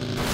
you